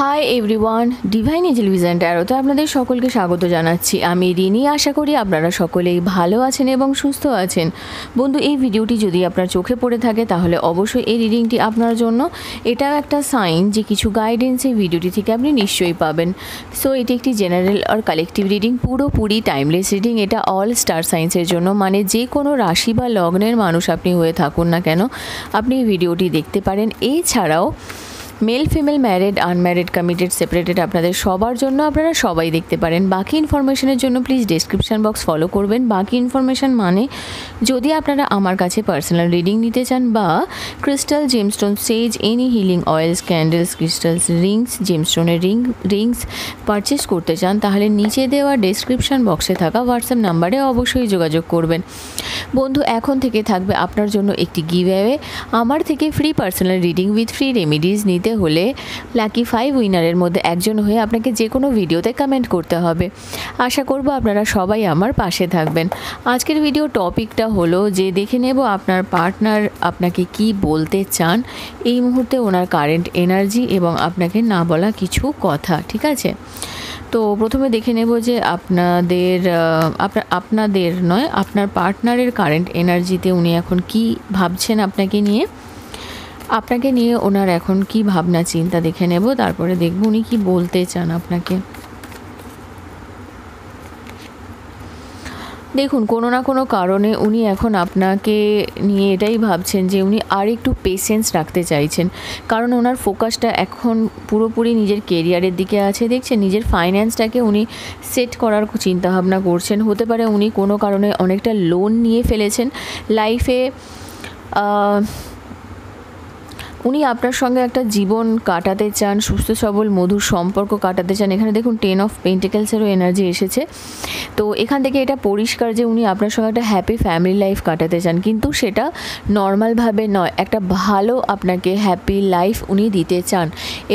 Hi everyone divine angel vision ট্যারোতে আপনাদের সকলকে স্বাগত জানাচ্ছি। আমি রিনি, আশা করি আপনারা সকলেই ভালো আছেন এবং সুস্থ আছেন। বন্ধু, এই ভিডিওটি যদি আপনার চোখে পড়ে থাকে, তাহলে অবশ্যই এই রিডিংটি আপনার জন্য। এটাও একটা সাইন যে কিছু গাইডেন্স এই ভিডিওটি থেকে আপনি নিশ্চয়ই পাবেন। সো এটি একটি জেনারেল আর কালেকটিভ রিডিং পুরোপুরি টাইমলেস রিডিং এটা অল স্টার সাইন্সের জন্য। মানে যে কোনো রাশি বা লগ্নের মানুষ আপনি হয়ে থাকুন না কেন, আপনি এই ভিডিওটি দেখতে পারেন। এছাড়াও male female married unmarried committed separated আপনাদের সবার জন্য আপনারা সবাই দেখতে পারেন। বাকি ইনফরমেশনের জন্য প্লিজ ডেসক্রিপশন বক্স ফলো করবেন। বাকি ইনফরমেশন মানে যদি আপনারা আমার কাছে পার্সোনাল রিডিং নিতে চান বা crystal gemstone sage any healing oils candles crystals rings জেমস্টোনের ring rings purchase করতে চান, তাহলে নিচে দেওয়া ডেসক্রিপশন বক্সে থাকা হোয়াটসঅ্যাপ নাম্বারে অবশ্যই যোগাযোগ করবেন। বন্ধু এখন থেকে থাকবে আপনার জন্য একটি গিভ আমার থেকে free personal reading with free remedies নিতে হলে লাকি ফাইভ উইনারের মধ্যে একজন হয়ে আপনাকে যে কোনো ভিডিওতে কমেন্ট করতে হবে। আশা করব আপনারা সবাই আমার পাশে থাকবেন। আজকের ভিডিও টপিকটা হলো যে দেখে নেব আপনার পার্টনার আপনাকে কি বলতে চান। এই মুহূর্তে ওনার কারেন্ট এনার্জি এবং আপনাকে না বলা কিছু কথা, ঠিক আছে? তো প্রথমে দেখে নেব যে আপনাদের আপনার আপনাদের নয়, আপনার পার্টনারের কারেন্ট এনার্জিতে উনি এখন কি ভাবছেন আপনাকে নিয়ে? আপনাকে নিয়ে ওনার এখন কি ভাবনা, চিন্তা দেখে নেব, তারপরে দেখব উনি কি বলতে চান আপনাকে। দেখুন, কোনো না কোনো কারণে উনি এখন আপনাকে নিয়ে এটাই ভাবছেন যে উনি আর একটু পেশেন্স রাখতে চাইছেন। কারণ ওনার ফোকাসটা এখন পুরোপুরি নিজের কেরিয়ারের দিকে আছে। দেখছেন, নিজের ফাইন্যান্সটাকে উনি সেট করার চিন্তাভাবনা করছেন। হতে পারে উনি কোনো কারণে অনেকটা লোন নিয়ে ফেলেছেন। লাইফে উনি আপনার সঙ্গে একটা জীবন কাটাতে চান, সুস্থ, সবল, মধুর সম্পর্ক কাটাতে চান। এখানে দেখুন টেন অফ পেন্টিকেলসেরও এনার্জি এসেছে। তো এখান থেকে এটা পরিষ্কার যে উনি আপনার সঙ্গে একটা হ্যাপি ফ্যামিলি লাইফ কাটাতে চান। কিন্তু সেটা নর্মালভাবে নয়, একটা ভালো আপনাকে হ্যাপি লাইফ উনি দিতে চান।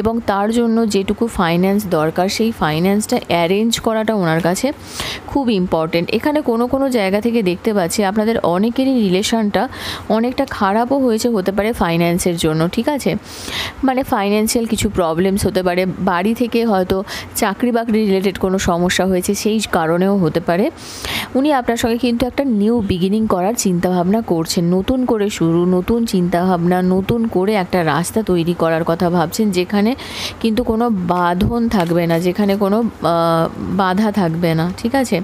এবং তার জন্য যেটুকু ফাইন্যান্স দরকার, সেই ফাইন্যান্সটা অ্যারেঞ্জ করাটা ওনার কাছে খুব ইম্পর্টেন্ট এখানে কোনো কোনো জায়গা থেকে দেখতে পাচ্ছি, আপনাদের অনেকেরই রিলেশনটা অনেকটা খারাপও হয়েছে, হতে পারে ফাইন্যান্সের জন্য। ঠিক আছে? মানে ফাইন্যান্সিয়াল কিছু প্রবলেমস হতে পারে। বাড়ি থেকে হয়তো চাকরি বাকরি রিলেটেড কোনো সমস্যা হয়েছে, সেই কারণেও হতে পারে। উনি আপনার সঙ্গে কিন্তু একটা নিউ বিগিনিং করার চিন্তাভাবনা করছেন। নতুন করে শুরু, নতুন চিন্তাভাবনা, নতুন করে একটা রাস্তা তৈরি করার কথা ভাবছেন, যেখানে কিন্তু কোনো বাঁধন থাকবে না, যেখানে কোনো বাধা থাকবে না, ঠিক আছে?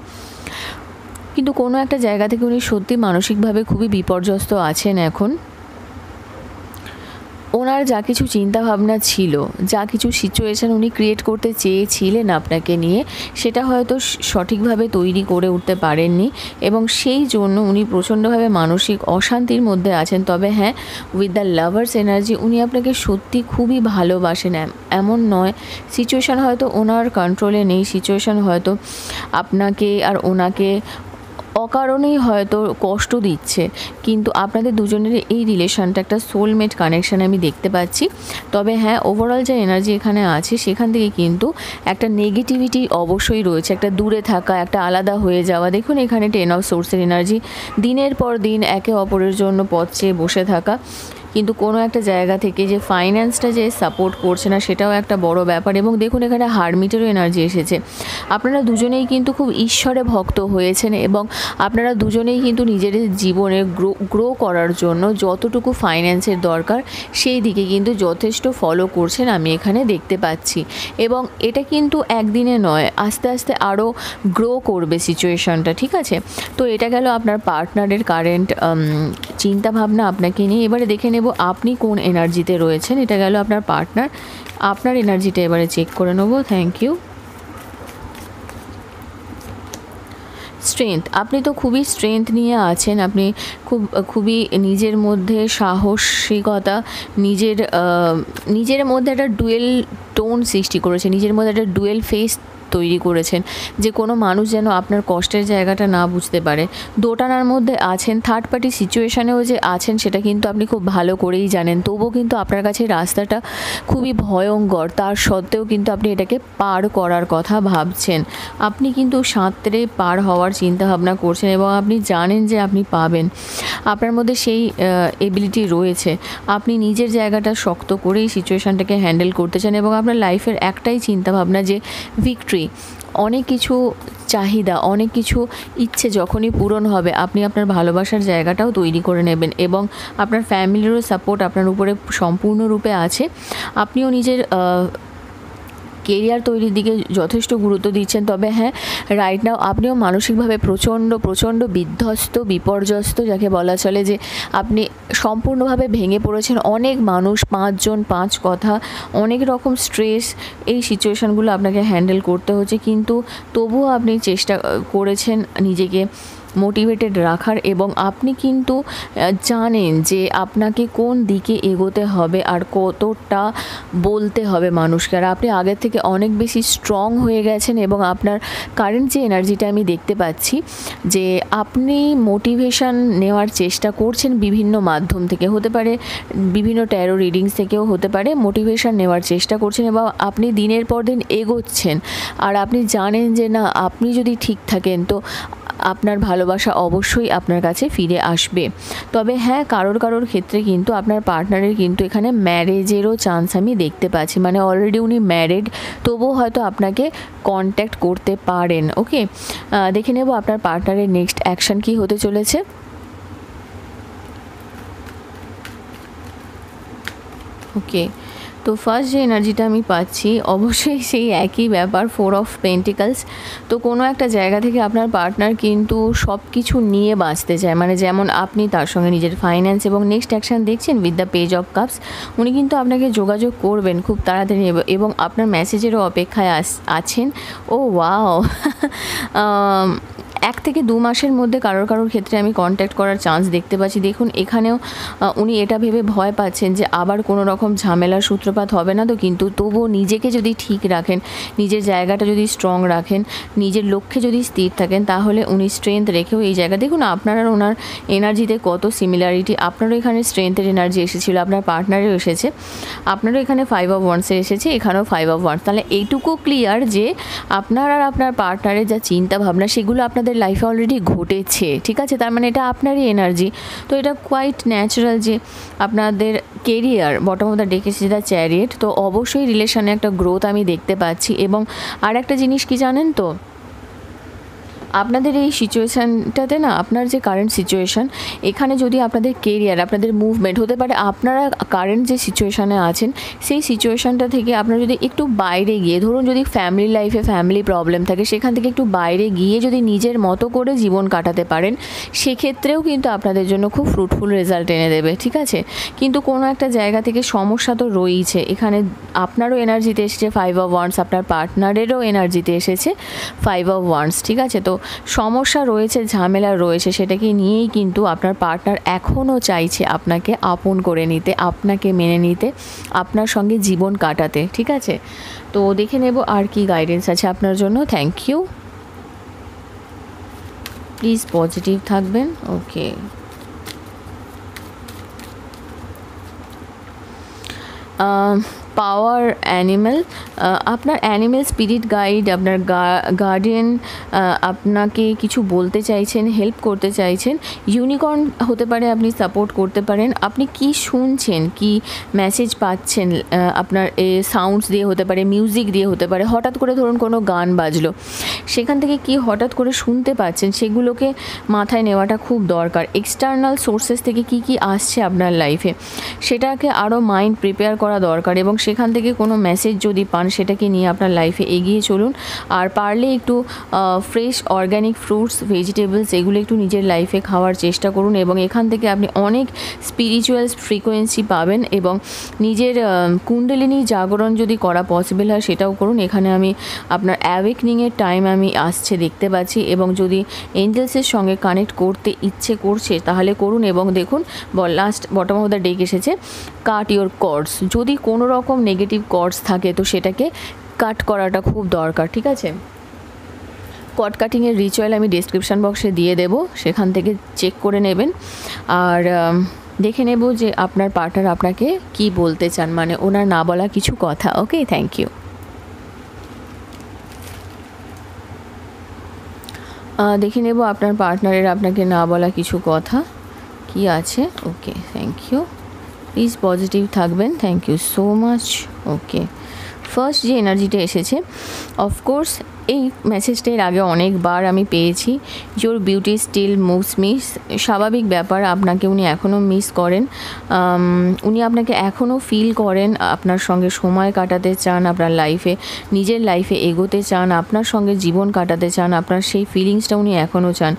কিন্তু কোনো একটা জায়গা থেকে উনি সত্যি মানসিকভাবে খুবই বিপর্যস্ত আছেন এখন। ওনার যা কিছু চিন্তাভাবনা ছিল, যা কিছু সিচুয়েশান উনি ক্রিয়েট করতে চেয়েছিলেন আপনাকে নিয়ে, সেটা হয়তো সঠিকভাবে তৈরি করে উঠতে পারেননি এবং সেই জন্য উনি প্রচণ্ডভাবে মানসিক অশান্তির মধ্যে আছেন। তবে হ্যাঁ উইথ দ্য লাভার্স এনার্জি উনি আপনাকে সত্যি খুবই ভালোবাসেন। এমন নয় সিচুয়েশান হয়তো ওনার কন্ট্রোলে নেই সিচুয়েশান হয়তো আপনাকে আর ওনাকে অকারণেই হয়তো কষ্ট দিচ্ছে। কিন্তু আপনাদের দুজনের এই রিলেশনটা একটা সোলমেট কানেকশান আমি দেখতে পাচ্ছি। তবে হ্যাঁ ওভারঅল যে এনার্জি এখানে আছে, সেখান থেকে কিন্তু একটা নেগেটিভিটি অবশ্যই রয়েছে। একটা দূরে থাকা, একটা আলাদা হয়ে যাওয়া। দেখুন এখানে টেন অফ সোর্সের এনার্জি দিনের পর দিন একে অপরের জন্য পথ চেয়ে বসে থাকা। কিন্তু কোনো একটা জায়গা থেকে যে ফাইন্যান্সটা যে সাপোর্ট করছে না, সেটাও একটা বড় ব্যাপার। এবং দেখুন, এখানে হারমিটেরও এনার্জি এসেছে। আপনারা দুজনেই কিন্তু খুব ঈশ্বরে ভক্ত হয়েছেন এবং আপনারা দুজনেই কিন্তু নিজের জীবনে গ্রো গ্রো করার জন্য যতটুকু ফাইন্যান্সের দরকার, সেই দিকে কিন্তু যথেষ্ট ফলো করছেন আমি এখানে দেখতে পাচ্ছি। এবং এটা কিন্তু একদিনে নয়, আস্তে আস্তে আরও গ্রো করবে সিচুয়েশনটা ঠিক আছে? তো এটা গেল আপনার পার্টনারের কারেন্ট চিন্তাভাবনা আপনাকে নিয়ে। এবারে দেখে নেব আপনি কোন এনার্জিতে রয়েছেন। এটা গেল আপনার পার্টনার। আপনার এনার্জিটা এবারে চেক করে নেব। থ্যাংক ইউ স্ট্রেংথ আপনি তো খুবই স্ট্রেংথ নিয়ে আছেন। আপনি খুব, খুবই নিজের মধ্যে সাহসিকতা, নিজের নিজের মধ্যে একটা ডুয়েল টোন সৃষ্টি করেছে নিজের মধ্যে একটা ডুয়েল ফেস তৈরি করেছেন, যে কোনো মানুষ যেন আপনার কষ্টের জায়গাটা না বুঝতে পারে। দোটানার মধ্যে আছেন থার্ড পার্টি সিচুয়েশানেও যে আছেন, সেটা কিন্তু আপনি খুব ভালো করেই জানেন। তবুও কিন্তু আপনার কাছে রাস্তাটা খুবই ভয়ঙ্কর, তার সত্ত্বেও কিন্তু আপনি এটাকে পার করার কথা ভাবছেন। আপনি কিন্তু সাঁতরে পার হওয়ার চিন্তা ভাবনা করছেন এবং আপনি জানেন যে আপনি পাবেন। আপনার মধ্যে সেই এবিলিটি রয়েছে। আপনি নিজের জায়গাটা শক্ত করেই সিচুয়েশানটাকে হ্যান্ডেল করতে চান এবং আপনার লাইফের একটাই চিন্তা ভাবনা যে ভিক্টরি অনেক কিছু চাহিদা, অনেক কিছু ইচ্ছে যখনই পূরণ হবে, আপনি আপনার ভালোবাসার জায়গাটাও তৈরি করে নেবেন এবং আপনার ফ্যামিলিরও সাপোর্ট আপনার উপরে সম্পূর্ণরূপে আছে। আপনিও নিজের কেরিয়ার তৈরির দিকে যথেষ্ট গুরুত্ব দিচ্ছেন। তবে হ্যাঁ রাইট নাও আপনিও মানসিকভাবে প্রচণ্ড প্রচণ্ড বিধ্বস্ত, বিপর্যস্ত, যাকে বলা চলে যে আপনি সম্পূর্ণভাবে ভেঙে পড়েছেন। অনেক মানুষ, পাঁচজন, পাঁচ কথা, অনেক রকম স্ট্রেস এই সিচুয়েশানগুলো আপনাকে হ্যান্ডেল করতে হচ্ছে। কিন্তু তবুও আপনি চেষ্টা করেছেন নিজেকে মোটিভেটেড রাখার এবং আপনি কিন্তু জানেন যে আপনাকে কোন দিকে এগোতে হবে আর কতটা বলতে হবে মানুষকে। আর আপনি আগের থেকে অনেক বেশি স্ট্রং হয়ে গেছেন এবং আপনার কারেন্ট যে এনার্জিটা আমি দেখতে পাচ্ছি, যে আপনি মোটিভেশান নেওয়ার চেষ্টা করছেন বিভিন্ন মাধ্যম থেকে। হতে পারে বিভিন্ন ট্যারো রিডিংস থেকেও হতে পারে মোটিভেশান নেওয়ার চেষ্টা করছেন এবং আপনি দিনের পর দিন এগোচ্ছেন। আর আপনি জানেন যে না, আপনি যদি ঠিক থাকেন, তো আপনার ভালোবাসা অবশ্যই আপনার কাছে ফিরে আসবে। তবে হ্যাঁ কারোর কারোর ক্ষেত্রে কিন্তু আপনার পার্টনারের কিন্তু এখানে ম্যারেজেরও চান্স আমি দেখতে পাচ্ছি। মানে অলরেডি উনি ম্যারেড তবুও হয়তো আপনাকে কন্ট্যাক্ট করতে পারেন ওকে দেখে নেব আপনার পার্টনারের নেক্সট অ্যাকশান কী হতে চলেছে। ওকে তো ফার্স্ট যে এনার্জিটা আমি পাচ্ছি, অবশ্যই সেই একই ব্যাপার ফোর অফ পেন্টিকালস তো কোনো একটা জায়গা থেকে আপনার পার্টনার কিন্তু সব কিছু নিয়ে বাঁচতে চায়। মানে যেমন আপনি তার সঙ্গে নিজের ফাইন্যান্স এবং নেক্সট অ্যাকশান দেখছেন with the page of cups উনি কিন্তু আপনাকে যোগাযোগ করবেন খুব তাড়াতাড়ি এবং আপনার মেসেজেরও অপেক্ষায় আছেন। ও ওয়াও এক থেকে দু মাসের মধ্যে কারোর কারোর ক্ষেত্রে আমি কন্ট্যাক্ট করার চান্স দেখতে পাচ্ছি। দেখুন, এখানেও উনি এটা ভেবে ভয় পাচ্ছেন যে আবার কোনো রকম ঝামেলার সূত্রপাত হবে না তো, কিন্তু তবুও নিজেকে যদি ঠিক রাখেন, নিজের জায়গাটা যদি স্ট্রং রাখেন, নিজের লক্ষ্যে যদি স্থির থাকেন, তাহলে উনি স্ট্রেংথ রেখেও এই জায়গা, দেখুন আপনার আর ওনার এনার্জিতে কত সিমিলারিটি আপনারও এখানে স্ট্রেংথের এনার্জি এসেছিল, আপনার পার্টনারও এসেছে। আপনারও এখানে ফাইভ অফ ওয়ান্সে এসেছে, এখানেও ফাইভ অফ ওয়ান্স তাহলে এইটুকু ক্লিয়ার যে আপনার আর আপনার পার্টনারের যা চিন্তা ভাবনা সেগুলো আপনাদের লাইফে অলরেডি ঘটেছে, ঠিক আছে? তার মানে এটা আপনারই এনার্জি তো এটা কোয়াইট ন্যাচারাল যে আপনাদের কেরিয়ার বটম অফ দ্য ডেকেছে দ্য চ্যারিয়েট তো অবশ্যই রিলেশনে একটা গ্রোথ আমি দেখতে পাচ্ছি। এবং আর একটা জিনিস কি জানেন তো? আপনাদের এই সিচুয়েশানটাতে না আপনার যে কারেন্ট সিচুয়েশান এখানে যদি আপনাদের কেরিয়ার আপনাদের মুভমেন্ট হতে পারে, আপনারা কারেন্ট যে সিচুয়েশানে আছেন, সেই সিচুয়েশানটা থেকে আপনারা যদি একটু বাইরে গিয়ে, ধরুন যদি ফ্যামিলি লাইফে ফ্যামিলি প্রবলেম থাকে, সেখান থেকে একটু বাইরে গিয়ে যদি নিজের মতো করে জীবন কাটাতে পারেন, সেক্ষেত্রেও কিন্তু আপনাদের জন্য খুব ফ্রুটফুল রেজাল্ট এনে দেবে, ঠিক আছে? কিন্তু কোনো একটা জায়গা থেকে সমস্যা তো রয়েইছে। এখানে আপনারও এনার্জিতে এসেছে ফাইভ অফ ওয়ান্স আপনার পার্টনারেরও এনার্জিতে এসেছে ফাইভ অফ ওয়ান্স ঠিক আছে? তো সমস্যা রয়েছে, ঝামেলা রয়েছে, সেটাকে নিয়েই কিন্তু আপনার পার্টনার এখনও চাইছে আপনাকে আপন করে নিতে, আপনাকে মেনে নিতে, আপনার সঙ্গে জীবন কাটাতে, ঠিক আছে? তো দেখে নেব আর কি গাইডেন্স আছে আপনার জন্য। থ্যাংক ইউ প্লিজ পজিটিভ থাকবেন। ওকে পাওয়ার অ্যানিম্যাল আপনার অ্যানিম্যাল স্পিরিট গাইড আপনার গার্ডিয়ান আপনাকে কিছু বলতে চাইছেন হেল্প করতে চাইছেন ইউনিকর্ন হতে পারে আপনি সাপোর্ট করতে পারেন। আপনি কি শুনছেন, কি মেসেজ পাচ্ছেন আপনার এ সাউন্ডস দিয়ে হতে পারে মিউজিক দিয়ে হতে পারে, হঠাৎ করে ধরুন কোনো গান বাজলো, সেখান থেকে কি হঠাৎ করে শুনতে পাচ্ছেন, সেগুলোকে মাথায় নেওয়াটা খুব দরকার। এক্সটার্নাল সোর্সেস থেকে কি কি আসছে আপনার লাইফে সেটাকে আরও মাইন্ড প্রিপেয়ার করা দরকার এবং সেখান থেকে কোনো মেসেজ যদি পান, সেটাকে নিয়ে আপনার লাইফে এগিয়ে চলুন। আর পারলে একটু ফ্রেশ অর্গ্যানিক ফ্রুটস ভেজিটেবলস এগুলো একটু নিজের লাইফে খাওয়ার চেষ্টা করুন এবং এখান থেকে আপনি অনেক স্পিরিচুয়াল ফ্রিকোয়েন্সি পাবেন এবং নিজের কুণ্ডলিনী জাগরণ যদি করা পসিবল হয়, সেটাও করুন। এখানে আমি আপনার অ্যাওয়েকনিংয়ের টাইম আমি আসছে দেখতে পাচ্ছি এবং যদি এঞ্জেলসের সঙ্গে কানেক্ট করতে ইচ্ছে করছে, তাহলে করুন এবং দেখুন last bottom of the deck এসেছে কাট ইউর কর্ডস যদি কোনো রকম নেগেটিভ কর্ডস থাকে, তো সেটাকে কাট করাটা খুব দরকার, ঠিক আছে? কট কাটিংয়ের রিচুয়াল আমি ডিসক্রিপশান বক্সে দিয়ে দেব, সেখান থেকে চেক করে নেবেন। আর দেখে নেব যে আপনার পার্টনার আপনাকে কি বলতে চান মানে ওনার না বলা কিছু কথা ওকে থ্যাংক ইউ দেখে নেব আপনার পার্টনারের আপনাকে না বলা কিছু কথা, কি আছে? Okay thank you please positive থাকবেন। Thank you so much okay first যে এনার্জিটা এসেছে অফকোর্স এই মেসেজটা এর আগে অনেকবার আমি পেয়েছি। জোর বিউটি স্টিল মুভস মিস স্বাভাবিক ব্যাপার, আপনাকে উনি এখনও মিস করেন। উনি আপনাকে এখনও ফিল করেন, আপনার সঙ্গে সময় কাটাতে চান, আপনার লাইফে নিজের লাইফে এগোতে চান, আপনার সঙ্গে জীবন কাটাতে চান, আপনার সেই ফিলিংসটা উনি এখনও চান।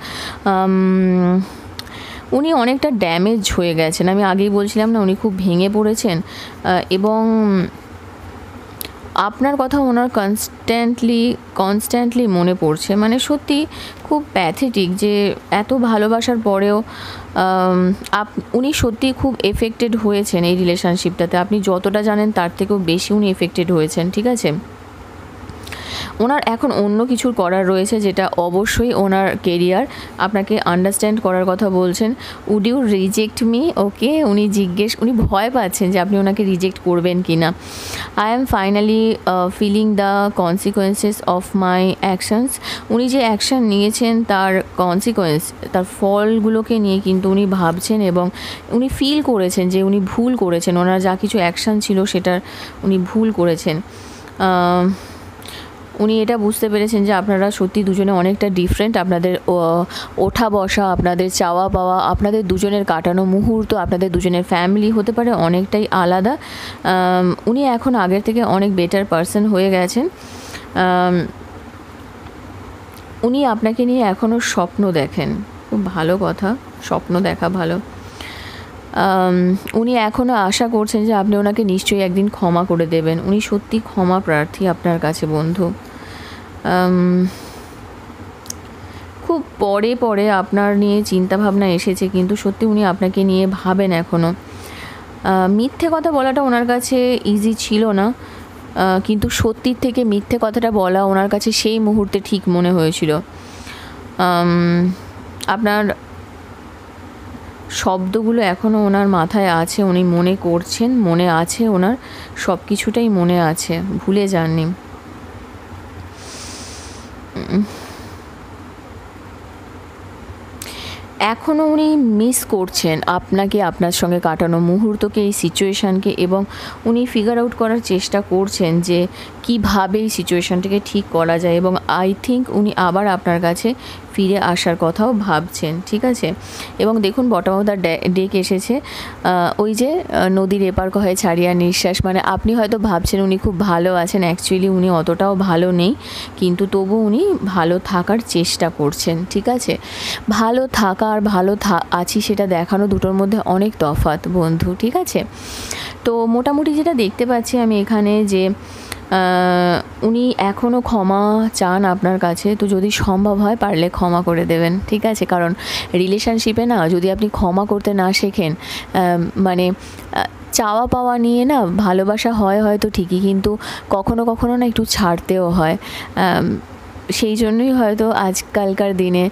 উনি অনেকটা ড্যামেজ হয়ে গেছেন। আমি আগেই বলছিলাম না, উনি খুব ভেঙে পড়েছেন। এবং আপনার কথা ওনার কনস্ট্যান্টলি কনস্ট্যান্টলি মনে পড়ছে। মানে সত্যি খুব প্যাথেটিক যে এত ভালোবাসার পরেও আপ, উনি সত্যি খুব এফেক্টেড হয়েছেন এই রিলেশনশিপটাতে আপনি যতটা জানেন তার থেকেও বেশি উনি এফেক্টেড হয়েছেন, ঠিক আছে? ওনার এখন অন্য কিছুর করার রয়েছে যেটা অবশ্যই ওনার কেরিয়ার আপনাকে আন্ডারস্ট্যান্ড করার কথা বলছেন। Would you reject me okay উনি জিজ্ঞেস, উনি ভয় পাচ্ছেন যে আপনি ওনাকে রিজেক্ট করবেন কি না I am finally feeling the consequences of my actions উনি যে অ্যাকশন নিয়েছেন তার কনসিকোয়েন্স তার ফলগুলোকে নিয়ে কিন্তু উনি ভাবছেন এবং উনি ফিল করেছেন যে উনি ভুল করেছেন। ওনার যা কিছু অ্যাকশন ছিল সেটার উনি ভুল করেছেন। উনি এটা বুঝতে পেরেছেন যে আপনারা সত্যি দুজনে অনেকটা ডিফারেন্ট আপনাদের ওঠা বসা, আপনাদের চাওয়া পাওয়া, আপনাদের দুজনের কাটানো মুহূর্ত, আপনাদের দুজনের ফ্যামিলি হতে পারে অনেকটাই আলাদা। উনি এখন আগের থেকে অনেক বেটার পারসন হয়ে গেছেন। উনি আপনাকে নিয়ে এখনও স্বপ্ন দেখেন। খুব ভালো কথা, স্বপ্ন দেখা ভালো। উনি এখনও আশা করছেন যে আপনি ওনাকে নিশ্চয়ই একদিন ক্ষমা করে দেবেন। উনি সত্যি ক্ষমা প্রার্থী আপনার কাছে, বন্ধু। খুব পরে পরে আপনার নিয়ে চিন্তা ভাবনা এসেছে, কিন্তু সত্যি উনি আপনাকে নিয়ে ভাবেন এখনও মিথ্যে কথা বলাটা ওনার কাছে ইজি ছিল না কিন্তু সত্যির থেকে মিথ্যে কথাটা বলা ওনার কাছে সেই মুহূর্তে ঠিক মনে হয়েছিল আপনার শব্দগুলো এখনও ওনার মাথায় আছে, উনি মনে করছেন, মনে আছে ওনার সব কিছুটাই মনে আছে, ভুলে যাননি। এখনও উনি মিস করছেন আপনাকে, আপনার সঙ্গে কাটানো মুহূর্তকে, এই সিচুয়েশানকে এবং উনি ফিগার আউট করার চেষ্টা করছেন যে কীভাবে এই সিচুয়েশানটাকে ঠিক করা যায় এবং আই থিঙ্ক উনি আবার আপনার কাছে ফিরে আসার কথাও ভাবছেন, ঠিক আছে? এবং দেখুন বটম অফ দ্য ডেক এসেছে। ওই যে নদীর এপার কহে ছাড়িয়া নিঃশ্বাস মানে আপনি হয়তো ভাবছেন উনি খুব ভালো আছেন অ্যাকচুয়ালি উনি অতটাও ভালো নেই, কিন্তু তবু উনি ভালো থাকার চেষ্টা করছেন, ঠিক আছে? ভালো থাকা আর ভালো আছি সেটা দেখানো দুটোর মধ্যে অনেক তফাৎ, বন্ধু, ঠিক আছে? তো মোটামুটি যেটা দেখতে পাচ্ছি আমি এখানে যে উনি এখনও ক্ষমা চান আপনার কাছে, তো যদি সম্ভব হয় পারলে ক্ষমা করে দেবেন, ঠিক আছে? কারণ রিলেশনশিপে না, যদি আপনি ক্ষমা করতে না শেখেন মানে চাওয়া পাওয়া নিয়ে না ভালোবাসা হয় হয়তো ঠিকই, কিন্তু কখনো কখনো না একটু ছাড়তেও হয়। সেই জন্যই হয়তো আজকালকার দিনে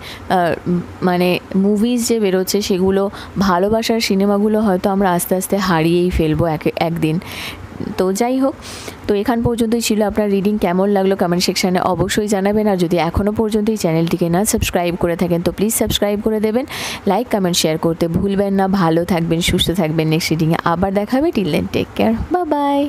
মানে মুভিজ যে বেরোচ্ছে, সেগুলো ভালোবাসার সিনেমাগুলো হয়তো আমরা আস্তে আস্তে হারিয়েই ফেলব এক, একদিন। তো যাই হোক, তো এখান পর্যন্তই ছিল আপনার রিডিং কেমন লাগল কমেন্ট সেকশানে অবশ্যই জানাবেন। আর যদি এখনও পর্যন্ত এই চ্যানেলটিকে না সাবস্ক্রাইব করে থাকেন, তো প্লিজ সাবস্ক্রাইব করে দেবেন। লাইক কমেন্ট শেয়ার করতে ভুলবেন না। ভালো থাকবেন, সুস্থ থাকবেন। নেক্সট রিডিংয়ে আবার দেখাবে। টিল দেন টেক কেয়ার বা বাই